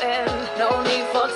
and no need for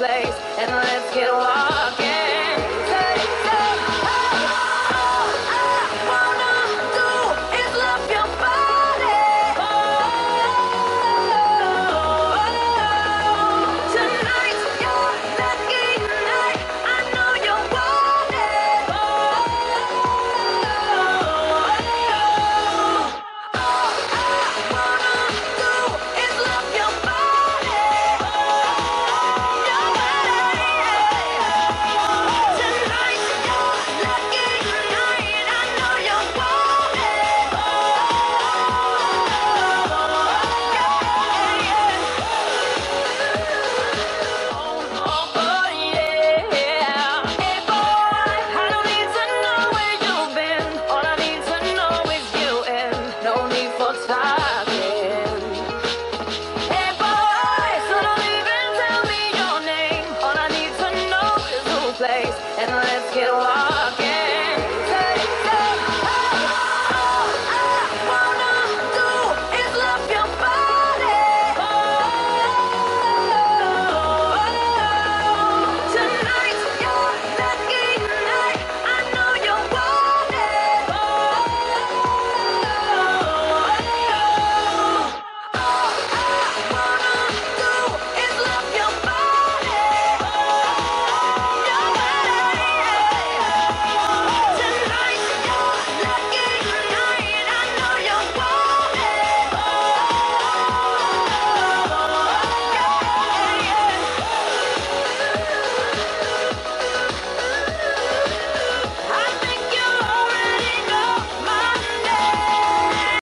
plays, and let's get walking.